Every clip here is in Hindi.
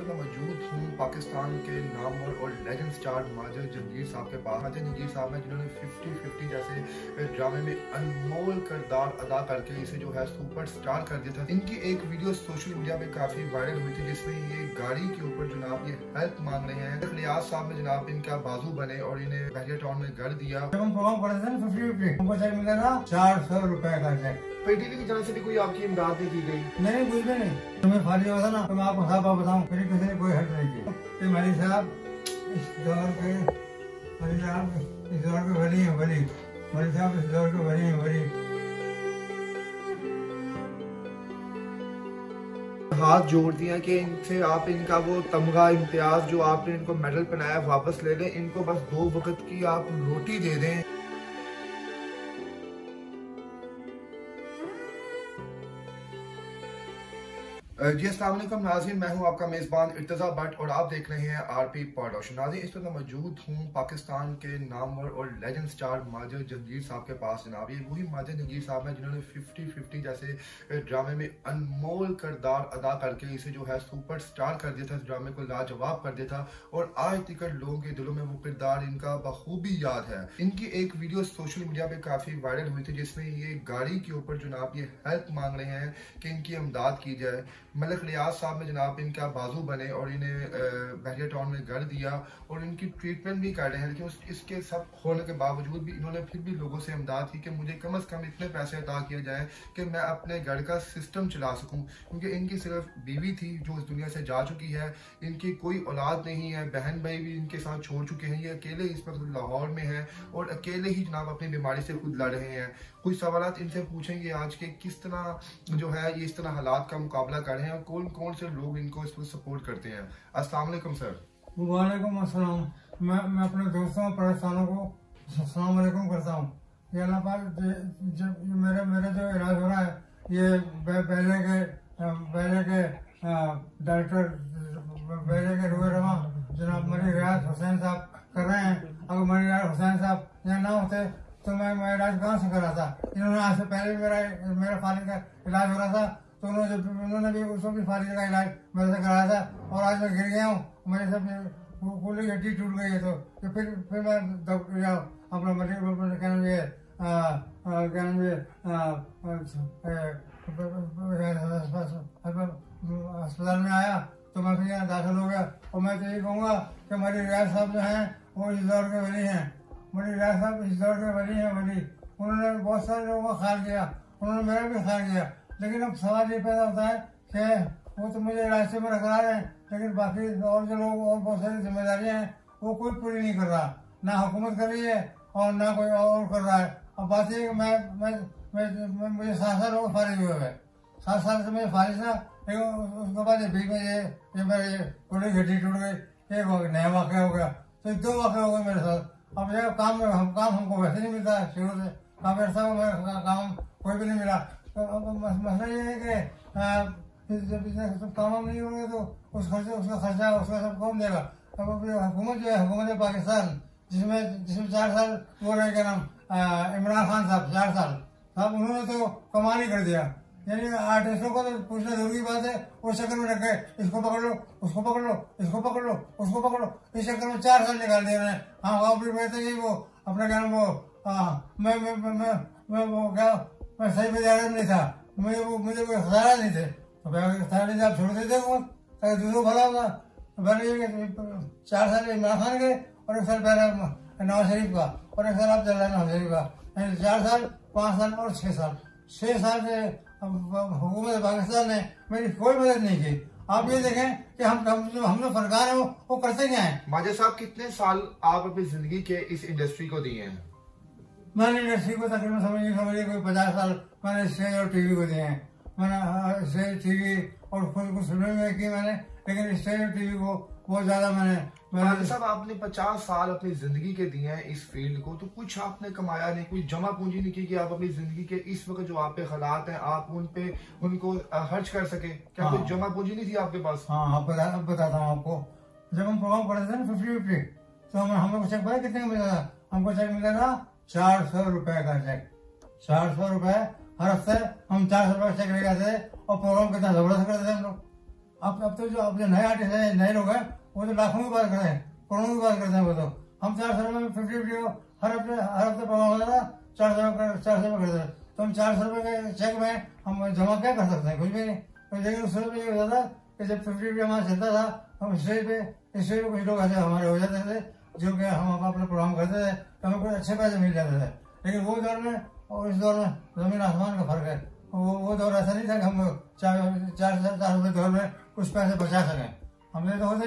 मैं मौजूद हूँ पाकिस्तान के नामवर और लेजेंड स्टार माजर जंगीर साहब के पास माजर जंगीर साहब हैं जिन्होंने 50 50 जैसे ड्रामे में अनमोल किरदार अदा करके इसे जो है सुपर स्टार कर दिया था। इनकी एक वीडियो सोशल मीडिया पे काफ़ी वायरल हुई थी जिसमें ये गाड़ी के ऊपर जनाब ये हेल्प मांग रहे हैं। लियाज साहब ने जनाब इनका बाजू बने और इन्हें बहरिया टाउन में घर दिया। जब हम प्रोग्राम करते थे ना फिफ्टी फिफ्टी हमको चेक चार सौ रुपए का चेक पेटीवी की तरफ़ से भी कोई आपकी इमदाद नहीं की गई। नहीं कुछ भी नहीं। तुम्हें फाली हुआ था ना तो मैं आपको साहब बताऊँ फिर किसी ने कोई हेल्प मरी साहब, इस दौर के मरी साहब, इस दौर के मरी साहब, इस दौर के हाथ जोड़ दिया कि इनसे आप इनका वो तमगा, इम्तियाज़ जो आपने इनको मेडल पहनाया वापस ले लें। इनको बस दो वक्त की आप रोटी दे दें। जी, अस्सलाम नाजीन मैं हूँ आपका मेज़बान इर्तज़ा भट्ट और आप देख रहे हैं आर पी पॉडोशन नाजीन इस वक्त मौजूद हूँ पाकिस्तान के नामवर और लेजेंड स्टार माजर जंगीर साहब के पास, जनाब। ये वही माजर जंगीर साहब हैं जिन्होंने 50 50 जैसे ड्रामे में अनमोल किरदार अदा करके इसे जो है सुपर स्टार कर दिया था। इस ड्रामे को लाजवाब कर दिया था और आज तक लोगों के दिलों में वो किरदार इनका बखूबी याद है। इनकी एक वीडियो सोशल मीडिया पे काफ़ी वायरल हुई थी जिसमें ये गाड़ी के ऊपर, जनाब, ये हेल्प मांग रहे हैं कि इनकी इमदाद की जाए। मलिक रियाज साहब ने जनाब इनका बाजू बने और इन्हें बहरिया टाउन में घर दिया और इनकी ट्रीटमेंट भी कर रहे हैं। लेकिन इसके सब होने के बावजूद भी इन्होंने फिर भी लोगों से इमदाद की कि मुझे कम अज़ कम इतने पैसे अदा किए जाए कि मैं अपने घर का सिस्टम चला सकूँ। क्योंकि इनकी सिर्फ़ बीवी थी जो इस दुनिया से जा चुकी है। इनकी कोई औलाद नहीं है। बहन भाई भी इनके साथ छोड़ चुके हैं। ये अकेले इस वक्त लाहौर में है और अकेले ही जनाब अपनी बीमारी से खुद लड़ रहे हैं। कुछ सवाल इनसे पूछेंगे आज के किस तरह जो है ये इस तरह हालात का मुकाबला कर रहे हैं और कौन कौन से लोग इनको इस सपोर्ट करते हैं। अस्सलाम सर। वालेकुम अस्सलाम। मैं मैं अपने दोस्तों और परेशानों को सलाम करता हूँ। ये अल्लाह पाक जब मेरे मेरे जो इलाज हो रहा है, ये पहले के पहले के डॉक्टर पहले के रुए रवा, जनाब मरी रियाज हुसैन साहब कर रहे हैं। अगर मरी रियाज हुसैन साहब यहाँ ना होते तो मैं मैं इलाज कहाँ से करा था। इन्होंने आज से पहले भी मेरा मेरा फालिंग का इलाज हो रहा था तो उन्होंने उन्होंने भी उसको भी फालिंग का इलाज मेरे से कराया था और आज मैं गिर गया हूँ मेरे सब पूरी हड्डी टूट गई है तो, तो फिर फिर मैं अपना मटेरियल क्या नाम क्या नाम अस्पताल में आया तो मैं फिर यहाँ दाखिल हो गया और मैं तो यही कहूँगा कि हमारे रियाज साहब जो हैं वो इस दौर के वली हैं। मुझे राज साहब इस दौर के वली हैं वली उन्होंने बहुत सारे लोगों का ख्याल किया उन्होंने मेरा भी ख्याल किया लेकिन अब सवाल ये पैदा होता है कि वो तो मुझे रास्ते में रखा रहे हैं लेकिन बाकी और जो लोग और बहुत सारी जिम्मेदारियाँ हैं वो कोई पूरी नहीं कर रहा। ना हुकूमत कर रही है और ना कोई और कर रहा है। अब बात यह मैं मैं, मैं, मुझे सात साल हो फारिज हुए हुए। सात साल से मुझे फारिज था लेकिन उसके बाद ये बीच में ये ये मेरे ये पूरी घटी टूट गई। एक नया वाक़ हो गया। तो दो वाक़ हो गए मेरे साथ। अब जो काम हम काम हमको वैसे नहीं मिलता है, शुरू से। काम ऐसा काम कोई भी नहीं मिला। तो मसला ये है कि जब काम नहीं होंगे तो उस खर्चे, उसका खर्चा, उसका सब कौन देगा? अब हुकूमत जो है, हुकूमत पाकिस्तान, जिसमें जिसमें चार साल वो रहे क्या नाम? इमरान खान साहब, चार साल। साहब, उन्होंने तो कमाल ही कर दिया। यानी आर्टिस्टों को तो पूछना ज़रूरी बात है। उस चक्कर में रख गए इसको पकड़ लो, उसको पकड़ लो, इसको पकड़ लो, उसको पकड़ लो। इस चक्कर में चार साल निकाल दिया उन्होंने हाँ वो अपनी बैठे ही वो, अपना क्या वो मैं मैं मैं मैं वो क्या, मैं सही बाज़ार में नहीं था। मुझे वो, मुझे कोई खसारा नहीं थे। तो खसारा नहीं आप छोड़ देते वो ताकि दूसरों भला होगा मैंने चार साल इमरान खान के और एक साल पहले नवाज़ शरीफ का और एक साल आप चल रहे नवाज़ शरीफ का चार साल, पाँच साल और छह साल। छह साल से हुकूमत पाकिस्तान ने मेरी कोई मदद नहीं की। आप ये देखें कि हम हम जो हम लोग फनकार है वो, वो करते क्या है? माजा साहब कितने साल आप अपनी ज़िंदगी के इस इंडस्ट्री को दिए हैं? मैंने इंडस्ट्री को तकरीबन समझिए समझिए कोई पचास साल मैंने स्टेज और टीवी को दिए हैं। मैंने स्टेज टीवी और खुद को सुनने में की मैंने लेकिन स्टेज और टीवी को बहुत ज़्यादा मैंने मैंने साहब आपने पचास साल अपनी ज़िंदगी के दिए हैं इस फ़ील्ड को तो कुछ आपने कमाया नहीं कोई जमा पूंजी नहीं की कि आप अपनी ज़िंदगी के इस वक्त जो आप पे हालात हैं आप उन पे उनको खर्च कर सके। क्या हाँ। कोई जमा पूंजी नहीं थी आपके पास? हाँ हाँ बता, बताता हूँ आपको। जब हम प्रोग्राम पढ़ते थे ना फिफ्टी फिफ्टी तो हम हम लोग चेक पता कितने मिला था? हमको चेक मिला था चार सौ रुपए का चेक चार सौ रुपए हर हफ़्ते हम चार सौ रुपए चेक आते थे और प्रोग्राम कितना ज़बरदस्त करते थे हम लोग। अब अब तो जो नए आर्टिस्ट हैं नए लोग हैं, वो तो लाखों की बात करते हैं, करोड़ों की बात करते हैं वो तो। हम चार सौ रुपये में फिफ्टी फिफ्टी हर हफ़्ते हर हफ़्ते प्रोग्राम होता था, चार सौ रुपये चार सौ रुपये करते तो हम चार सौ रुपये के चेक में, हम जमा क्या कर सकते हैं? कुछ भी नहीं। तो लेकिन उस समय ये होता था कि जब फिफ्टी फिफ्टी हमारा चलता था, हम स्टेज पे स्टेज पे कुछ लोग ऐसे हमारे हो जाते थे, जो कि हम अपना प्रोग्राम करते थे तो हमें कुछ अच्छे पैसे मिल जाते थे। लेकिन वो दौर में और इस दौर में ज़मीन आसमान का फ़र्क है। वो वो दौर ऐसा नहीं था कि हम चार चार चार रुपये दौर में कुछ पैसे बचा सकें। हमने तो होते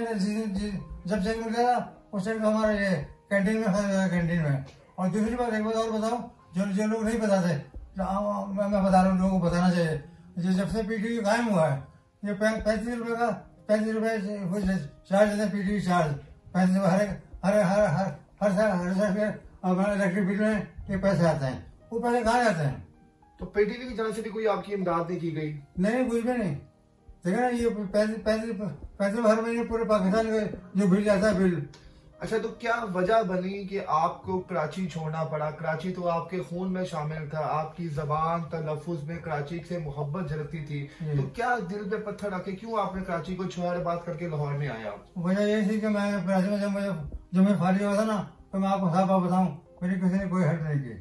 जब चेक मिल गया उस चेक हमारे ये कैंटीन में खरीद गया कैंटीन में। और दूसरी बात एक बात और बताओ जो जो लोग नहीं बताते मैं मैं बता रहा हूँ लोगों को बताना चाहिए। जो जब से पीटी कायम हुआ है ये पैंतीस रुपए का पैंतीस कुछ चार्ज देते हैं पीटी चार्ज पैंतीस रुपए हर हर हर हर हर साल हर साल के हमारे इलेक्ट्रिक बिल में ये पैसे आते हैं। वो पैसे कहाँ जाते हैं? तो पीटीवी की तरफ़ से भी कोई आपकी इमदाद नहीं की गई? नहीं कुछ भी नहीं। देखा ना ये पैंतीस पैंतीस पैंतीस हर महीने पूरे पाकिस्तान का जो बिल जाता है बिल। अच्छा तो क्या वजह बनी कि आपको कराची छोड़ना पड़ा? कराची तो आपके खून में शामिल था। आपकी जबान तलफुज में कराची से मोहब्बत झलकती थी। हम्म। तो क्या दिल पे पत्थर रखे? क्यों आपने कराची को छोड़ बात करके लाहौर में आया? वजह यही थी कि मैं कराची में जब मुझे जब मैं फाली हुआ था ना तो मैं आपको साफ़ बात बताऊँ मेरी किसी ने कोई हेल्प नहीं की।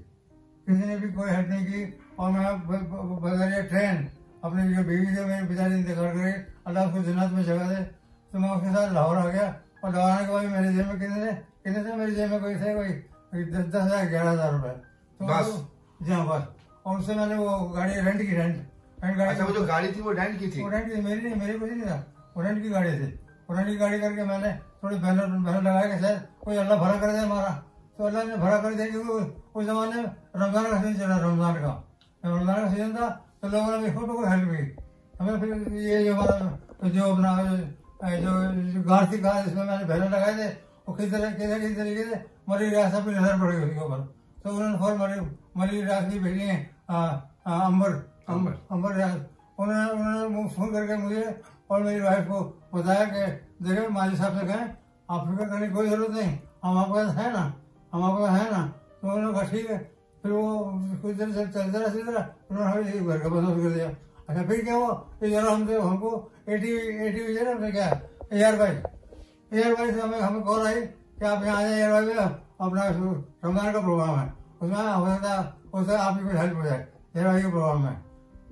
किसी ने भी कोई हेल्प नहीं की और मैं ट्रेन अपनी जो बीवी थे मेरी पिताजी इंतज़ार करे अल्लाह उसको जन्नत में जगह दे। तो मैं उसके साथ लाहौर आ गया। और लाहौर आने के बाद मेरे जेब में कितने थे? कितने थे मेरी जेब में? कोई थे कोई? दस दस हज़ार ग्यारह हज़ार रुपए। तो बस? जी हाँ बस। और उससे मैंने वो गाड़ी रेंट की रेंट रेंट गाड़ी अच्छा वो जो गाड़ी थी वो रेंट की थी? वो रेंट की मेरी नहीं मेरी कुछ नहीं था। वो रेंट की गाड़ी थी। वो रेंट की गाड़ी करके मैंने थोड़ी बैनर बैनर लगाया कि शायद कोई अल्लाह भरा कर दे हमारा। तो अल्लाह ने भरा कर दिया क्योंकि उस जमाने में रमज़ान का सीज़न चला रमज़ान का। रमज़ान का सीज़न था तो लोगों ने तो कोई हेल्प की हमें फिर ये जो हमारा जो अपना जो घास थी घास इसमें मैंने बैनर लगाए थे वो किस तरह किस किस तरीके से मरी रियासत की नज़र पड़ गई उसके ऊपर। तो उन्होंने फौर मरी मरी रियासत की भेजी है अंबर अंबर। अंबर रियासत उन्होंने उन्होंने फ़ोन करके मुझे और मेरी वाइफ को बताया कि देखो माली साहब से कहें आप फ़िक्र करने की कोई ज़रूरत नहीं हम आपके पास है ना हम आपके पास है ना। तो उन्होंने कहा ठीक है। फिर वो कुछ देर से चलते रहा फिर उन्होंने हमें घर का बंदोबस्त कर दिया। अच्छा फिर क्या हुआ? फिर जरा हमसे, हमको एटी एटी हुई ना हमने क्या? एयर बाई एयर बाई से हमें हमें कॉल आई कि आप यहाँ आ जाए एयर बाई में, अपना रमज़ान का प्रोग्राम है। उसमें हो सकता उससे आपकी कुछ हेल्प हो जाए एयर बाई के प्रोग्राम में।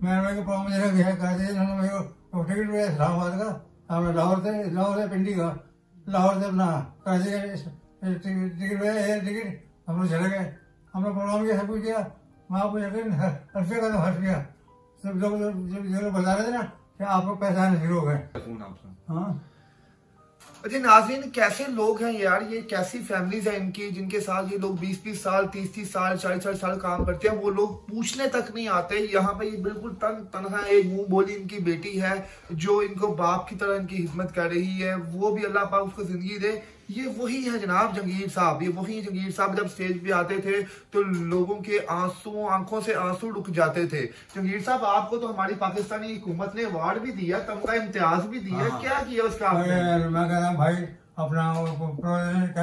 मैं एयर बाई के प्रोग्राम में जरा कर दिया उन्होंने मेरे को टिकट दिया इस्लामाबाद का हमने लाहौर से लाहौर से पिंडी का, लाहौर से अपना कराची का टिकट मिला एयर टिकट हम लोग चले गए। हमने प्रोग्राम किया सब कुछ किया मैं आपको यकीन हर का तो हर्ष किया सब लोग जो लोग बता रहे थे ना कि आपको पैसा आने शुरू हो हाँ। अच्छा नाजरीन कैसे लोग हैं यार? ये कैसी फैमिलीज़ हैं इनकी जिनके साथ ये लोग 20 20 साल 30 30 साल 40 40 साल काम करते हैं? वो लोग पूछने तक नहीं आते। यहाँ पे ये बिल्कुल तन तनहा एक मुँह बोली इनकी बेटी है जो इनको बाप की तरह इनकी हिम्मत कर रही है। वो भी अल्लाह पाक उसको ज़िंदगी दे। ये वही है जनाब जंगीर साहब ये वही जंगीर साहब जब स्टेज पे आते थे तो लोगों के आँसू आँखों से आँसू रुक जाते थे। जंगीर साहब आपको तो हमारी पाकिस्तानी हुकूमत ने अवार्ड भी दिया तमगा इम्तियाज़ भी दिया। हाँ। क्या किया उसका आपने? मैं कह रहा हूँ भाई अपना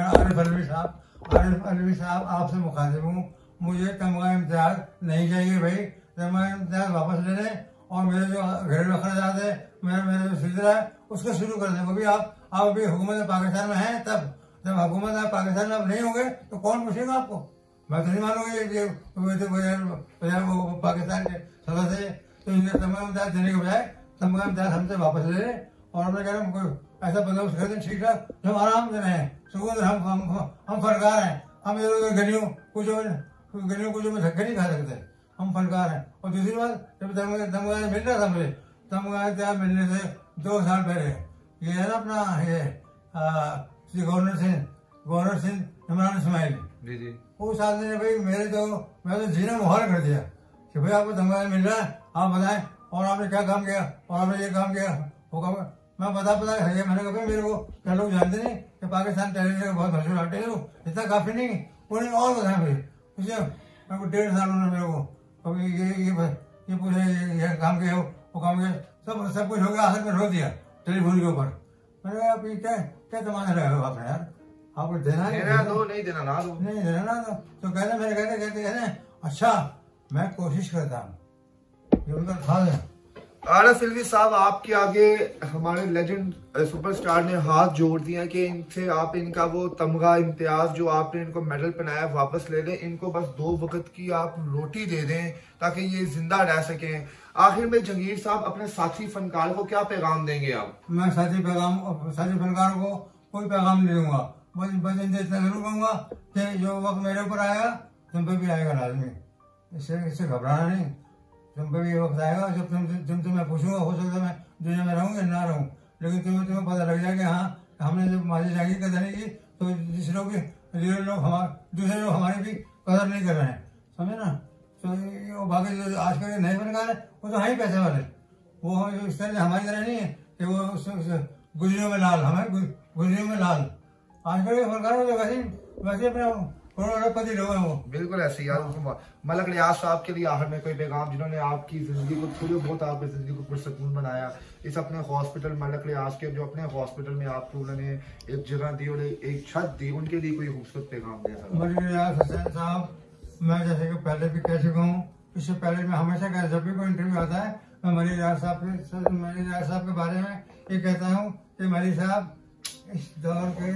आरिफ अलवी साहब आरिफ अलवी साहब आपसे मुखातिब हूँ। मुझे तमगा इम्तियाज़ नहीं चाहिए भाई। तमगा इम्तियाज़ वापस ले लें और मेरे जो घरेलू अखराज है मेरा मेरा जो सिलसिला है उसको शुरू कर दें। वो भी आप आप अभी हुकूमत पाकिस्तान में हैं, तब जब हुकूमत पाकिस्तान में नहीं होंगे तो कौन पूछेगा आपको? मैं तो नहीं मानूँगा तो पाकिस्तान के सदस्य तो इन्हें तमाम इम्तियाज़ देने के बजाय तमाम इम्तियाज़ हमसे वापस ले लें। और मैं कह रहा हूँ ऐसा बंदोबस्त कर दें, ठीक ठाक हम आराम से रहें सुकून हम हम हम फनकार हैं। हम इधर उधर गलियों कुछ गलियों कुछ में धक्के नहीं खा सकते हम फनकार हैं। और दूसरी बात, जब तमगा मिल रहा था मुझे इम्तियाज़ मिलने से दो साल पहले ये है ना अपना ये श्री गवर्नर सिंह गवर्नर सिंह इमरान इस्माइल। जी जी। उस आदमी ने भाई मेरे तो मैं तो जीना मुहाल कर दिया कि भाई आपको धमका मिल रहा है आप बताएँ और आपने क्या काम किया और आपने ये काम किया वो काम मैं बता बता है मैंने कहा मेरे को क्या लोग जानते नहीं कि पाकिस्तान का बहुत मशहूर आर्टिस्ट हूँ इतना काफ़ी नहीं उन्हें और बताया भाई। मुझे मेरे को डेढ़ साल उन्होंने मेरे को कभी ये ये ये पूछे ये, ये काम किया हो वो काम किया सब सब कुछ हो गया आखिर में रो दिया। टेलीफोन के ऊपर मैंने आप ये क्या क्या जमाना रहे हो आपने यार? आपको देना देना दो नहीं देना ना दो। नहीं देना ना तो, तो कहते मेरे कहते कहते कहते अच्छा मैं कोशिश करता हूँ। ये उनका है। साहब आपके आगे हमारे लेजेंड सुपरस्टार ने हाथ जोड़ दिया कि इनसे आप इनका वो तमगा इम्तियाज़ जो आपने इनको मेडल पहनाया वापस ले लें। इनको बस दो वक्त की आप रोटी दे दें ताकि ये ज़िंदा रह सकें। आखिर में जंगीर साहब अपने साथी फनकार को क्या पैगाम देंगे आप मैं साथी पैगाम, साथी फनकार को कोई पैगाम नहीं दूँगा। बस बस इतना ज़रूर कहूँगा कि जो वक्त मेरे ऊपर आएगा तुम पे भी आएगा लाजमी। इससे इससे घबराना नहीं। तुम पे भी वक्त आएगा, जब तुम तुमसे मैं पूछूँगा, हो सकता है मैं दुनिया में रहूँ या ना रहूँ। लेकिन तुम्हें तुम्हें पता लग जाएगा हाँ हमने जब माजी जागी कदर नहीं की तो दूसरों लोग हमारे, दूसरे लोग हमारी भी कदर नहीं कर रहे हैं। समझे ना? तो बाकी जो आज कल नए बनकार है वो तो है ही पैसे वाले। वो हम इस तरह हमारी तरह नहीं है कि वो गुजरियों में लाल हमें गुजरियों में लाल। आजकल के सरकार वैसे वैसे अपने बिल्कुल ऐसे यार मलक रियाज साहब के लिए आखिर में कोई पैगाम जिन्होंने आपकी ज़िंदगी को थोड़ी बहुत आपकी ज़िंदगी को पुरसकून बनाया। इस अपने हॉस्पिटल मलक रियाज के जो अपने हॉस्पिटल में आपको उन्होंने एक जगह दी और एक छत दी उनके लिए कोई खूबसूरत पैगाम दिया मलक रियाज हसैन साहब मैं जैसे कि पहले भी कह चुका हूँ, इससे पहले मैं हमेशा कह, जब भी कोई इंटरव्यू आता है, मैं मरी रियाज साहब के मरी रियाज साहब के बारे में ये कहता हूँ कि मरी साहब, इस दौर के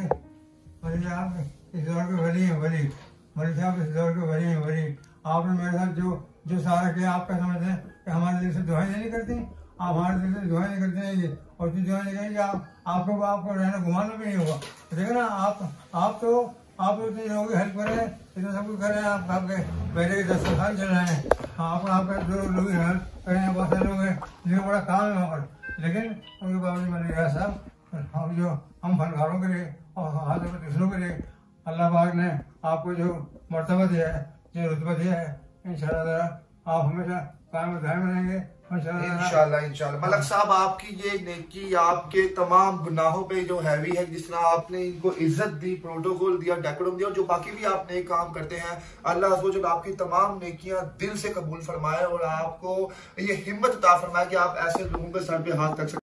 मरी साहब, इस दौर के वली हैं, वली। मलिक साहब, इस दौर के वली हैं, वली। आपने मेरे साथ जो जो सारा किया, आप क्या समझते हैं कि हमारे दिल से दुआएँ नहीं करती आप हमारे दिल से दुआएँ नहीं करते हैं और जो दुआएँ नहीं करेंगे आप, आपको आपको रहना, घुमाना भी नहीं होगा। देखो ना, आप आप तो आप इतने लोगों हेल्प कर हैं इतना सब कुछ कर हैं आप आपके पहले के दस्तरखान चल रहे हैं। आप आपका जो लोग हेल्प कर हैं बहुत सारे लोग हैं जिनको बड़ा काम है वहाँ पर लेकिन उनके बावजूद मैंने कहा, साहब हम जो हम फनकारों के लिए और हाथ में दूसरों के लिए, अल्लाह पाक ने आपको जो मरतबा दिया है, जो रुतबा दिया है, इन आप हमेशा कायम ध्यान रहेंगे इंशाल्लाह मलक साहब, आपकी ये नेकी, आपके तमाम गुनाहों पे जो हैवी है, जिस तरह आपने इनको इज़्ज़त दी प्रोटोकॉल दिया डेकोरम दिया, और जो बाकी भी आप नए काम करते हैं, अल्लाह जो आपकी तमाम नेकियाँ दिल से कबूल फरमाए और आपको ये हिम्मत उता फरमाए कि आप ऐसे लोगों के सर पे हाथ रख सकते